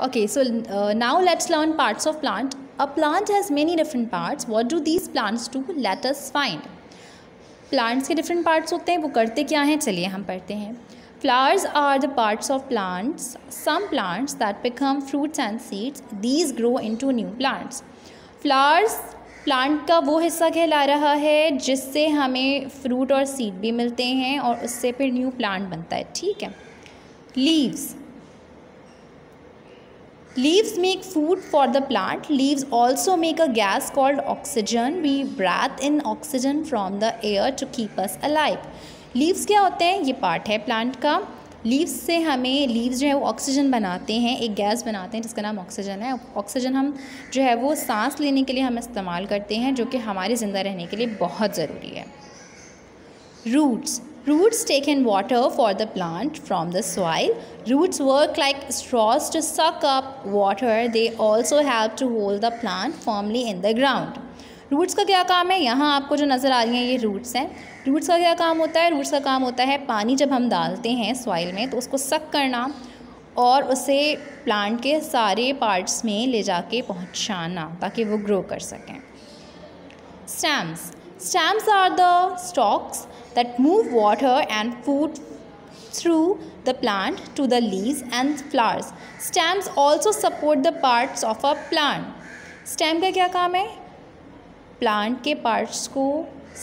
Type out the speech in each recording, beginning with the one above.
Okay, so uh, now let's learn parts of plant. A plant has many different parts. What do these plants do? Let us find. Plants के different parts होते हैं वो करते क्या हैं चलिए हम पढ़ते हैं flowers are the parts of plants some plants that become fruits and seeds these grow into new plants flowers plant का वो हिस्सा कहला रहा है जिससे हमें फ्रूट और सीड भी मिलते हैं और उससे फिर न्यू प्लांट बनता है ठीक है leaves Leaves make food for the plant. Leaves also make a gas called oxygen. We breathe in oxygen from the air to keep us alive. Leaves क्या होते हैं ये पार्ट है प्लांट का लीव्स से हमें लीव्स जो है वो ऑक्सीजन बनाते हैं, एक गैस बनाते हैं जिसका नाम ऑक्सीजन है ऑक्सीजन हम जो है वो सांस लेने के लिए हम इस्तेमाल करते हैं, जो कि हमारे ज़िंदा रहने के लिए बहुत ज़रूरी है roots Roots take in water for the plant from the soil. Roots work like straws to suck up water. They also help to hold the plant firmly in the ground. Roots का क्या काम है यहाँ आपको जो नज़र आ रही हैं, ये रूट्स हैं रूट्स का क्या काम होता है रूट्स का काम होता है पानी जब हम डालते हैं सॉइल में तो उसको सक करना और उसे प्लांट के सारे पार्ट्स में ले जाके पहुँचाना, ताकि वो ग्रो कर सकें stems stems are the stalks that move water and food through the plant to the leaves and flowers. Stems also support the parts of a plant. Stem का क्या काम है प्लांट के पार्ट्स को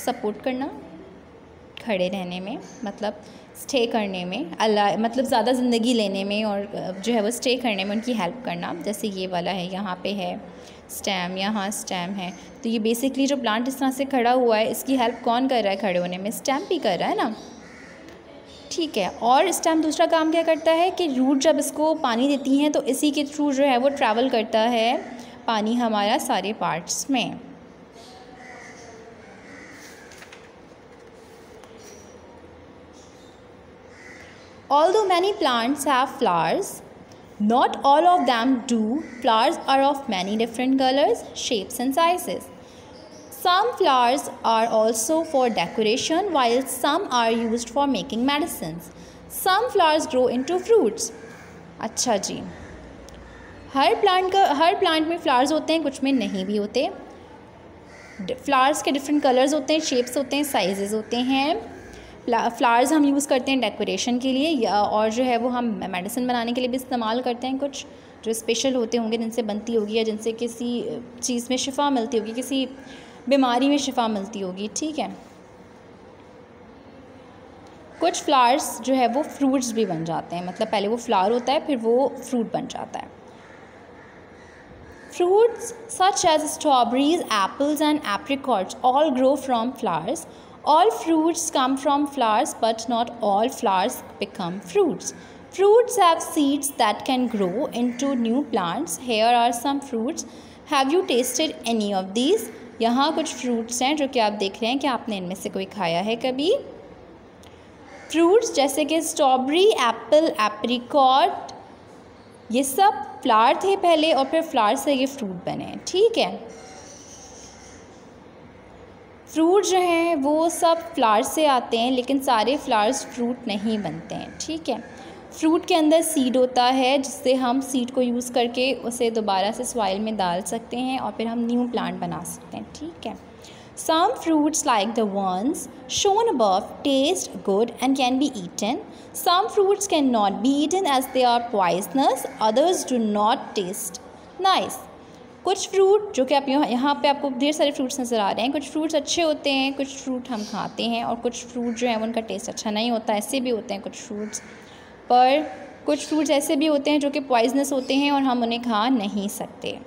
सपोर्ट करना खड़े रहने में मतलब स्टे करने में, अल्लाह मतलब ज़्यादा ज़िंदगी लेने में और जो है वो स्टे करने में उनकी हेल्प करना। जैसे ये वाला है, यहाँ पे है स्टैम यहाँ स्टैम है। तो ये बेसिकली जो प्लांट इस तरह से खड़ा हुआ है, इसकी हेल्प कौन कर रहा है खड़े होने में? स्टैम्प भी कर रहा है ना? ठीक है, और स्टैम्प दूसरा काम क्या करता है कि रूट जब इसको पानी देती हैं तो इसी के थ्रू जो है वो ट्रैवल करता है पानी हमारा सारे पार्ट्स में। Although many plants have flowers, Not all of them do. Flowers are of many different colors, shapes and sizes. Some flowers are also for decoration while some are used for making medicines. Some flowers grow into fruits. अच्छा जी हर plant का हर plant में flowers होते हैं कुछ में नहीं भी होते फ्लावर्स के डिफरेंट कलर्स होते हैं शेप्स होते हैं साइजेस होते हैं फ्लावर्स हम यूज़ करते हैं डेकोरेशन के लिए, या, और जो है वो हम मेडिसिन बनाने के लिए भी इस्तेमाल करते हैं कुछ, जो स्पेशल होते होंगे, जिनसे बनती होगी, या जिनसे किसी चीज़ में शिफा मिलती होगी, किसी बीमारी में शिफा मिलती होगी, ठीक है? कुछ फ्लावर्स जो है वो फ्रूट्स भी बन जाते हैं मतलब पहले वो फ्लावर होता है, फिर वो फ्रूट बन जाता है। Fruits such as strawberries apples and apricots all grow from flowers All fruits come from flowers, but not all flowers become fruits. Fruits have seeds that can grow into new plants. Here are some fruits. Have you tasted any of these? यहाँ कुछ fruits हैं जो कि आप देख रहे हैं कि आपने इनमें से कोई खाया है कभी फ्रूट्स जैसे कि स्ट्रॉबेरी एप्पल एप्रिकॉट ये सब फ्लावर थे पहले और फिर फ्लावर से ये फ्रूट बने ठीक है फ्रूट जो हैं, वो सब फ्लावर्स से आते हैं, लेकिन सारे फ्लावर्स फ्रूट नहीं बनते हैं, ठीक है? फ्रूट के अंदर सीड होता है, जिससे हम सीड को यूज़ करके उसे दोबारा से सॉइल में डाल सकते हैं और फिर हम न्यू प्लांट बना सकते हैं, ठीक है? Some fruits like the ones shown above taste good and can be eaten some fruits can not be eaten as they are poisonous others do not taste nice कुछ फ्रूट जो कि आप यहाँ पे आपको ढेर सारे फ्रूट्स नज़र आ रहे हैं। कुछ फ्रूट्स अच्छे होते हैं, कुछ फ्रूट हम खाते हैं और कुछ फ्रूट जो है, उनका टेस्ट अच्छा नहीं होता, ऐसे भी होते हैं कुछ फ्रूट्स पर कुछ फ्रूट्स ऐसे भी होते हैं जो कि पॉइजनस होते हैं और हम उन्हें खा नहीं सकते।